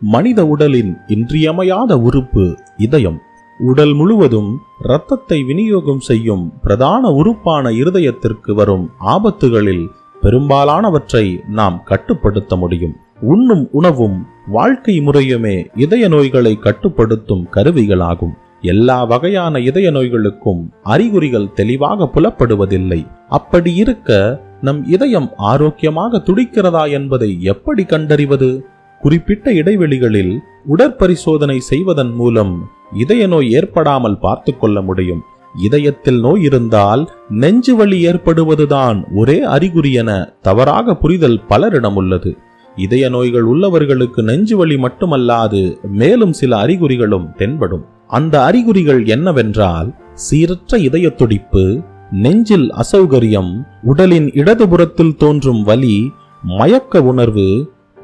மனித உடலின் இன்றியமையாத உறுப்பு இதயம். உடல் முழுவதும் இரத்தத்தை விநியோகம் செய்யும் பிரதான உறுப்பான இருதயத்திற்கு வரும் ஆபத்துகளில் பெரும்பாலானவற்றை நாம் கட்டுப்படுத்த முடியும். உண்ணும் உணவும் வாழ்க்கை முறையுமே இதய நோய்களை கட்டுப்படுத்தும் கருவிகளாகும். எல்லா வகையான இதய நோய்களுக்கும் அறிகுறிகள் தெளிவாக புலப்படுவதில்லை. அப்படி இருக்க நம் இதயம் ஆரோக்கியமாக துடிக்கிறதா என்பதை எப்படி கண்டறிவது? குறிப்பிட்ட இடைவெளிகளில் உடற்பரிசோதனை செய்வதன் மூலம் இதய நோய் ஏற்படாமல் பார்த்து கொள்ள முடியும். இதயத்தில் நோய் இருந்தால் நெஞ்சு வலி ஏற்படுவதுதான் ஒரே அறிகுறி என தவறாக புரிதல் பலரிடம் உள்ளது. இதய நோய்கள் உள்ளவர்களுக்கு நெஞ்சு வலி மட்டுமல்லாது மேலும் சில அறிகுறிகளும் தென்படும். அந்த அறிகுறிகள் என்னவென்றால் சீரற்ற இதய துடிப்பு நெஞ்சில் அசௌகரியம் உடலின் இடதுபுறத்தில் தோன்றும் வலி மயக்க உணர்வு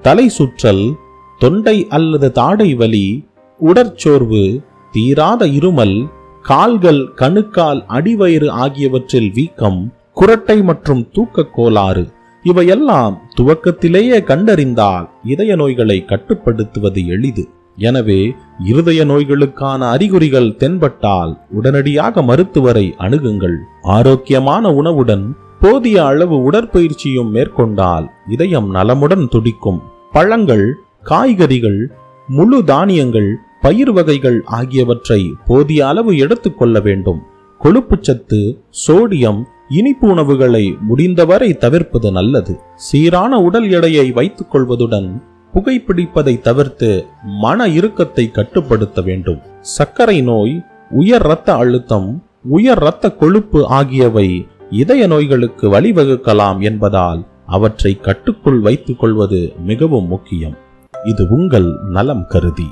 தலை சுற்றல் தொண்டை அல்லது தாடை வலி உடற்சோர்வு தீராத இருமல் கால்கள் கணுக்கால் அடிவயிறு ஆகியவற்றில் வீக்கம் குரட்டை மற்றும் தூக்கக் கோளாறு. இவையெல்லாம் துவக்கத்திலேயே கண்டறிந்தால் இதய நோய்களை கட்டுப்படுத்துவது எளிது. எனவே இருதய நோய்களுக்கான அறிகுறிகள் தென்பட்டால் உடனடியாக மருத்துவரை அணுகுங்கள். ஆரோக்கியமான உணவுடன் போதிய அளவு உடற்பயிற்சியும் மேற்கொண்டால் இதயம் நலமுடன் துடிக்கும். பழங்கள் காய்கறிகள் முழு தானியங்கள் பயிர் வகைகள் ஆகியவற்றை போதிய அளவு எடுத்துக்கொள்ள வேண்டும். கொழுப்புச்சத்து சோடியம் இனிப்பு உணவுகளை முடிந்தவரை தவிர்ப்பது நல்லது. சீரான உடல் எடையை வைத்துக் கொள்வதுடன் புகைப்பிடிப்பதை தவிர்த்து மன இறுக்கத்தை கட்டுப்படுத்த வேண்டும். சர்க்கரை நோய் உயர் இரத்த அழுத்தம் உயர் இரத்த கொழுப்பு ஆகியவை இதய நோய்களுக்கு வழிவகுக்கலாம் என்பதால் அவற்றை கட்டுக்குள் வைத்துக் கொள்வது மிகவும் முக்கியம். இது உங்கள் நலம் கருதி.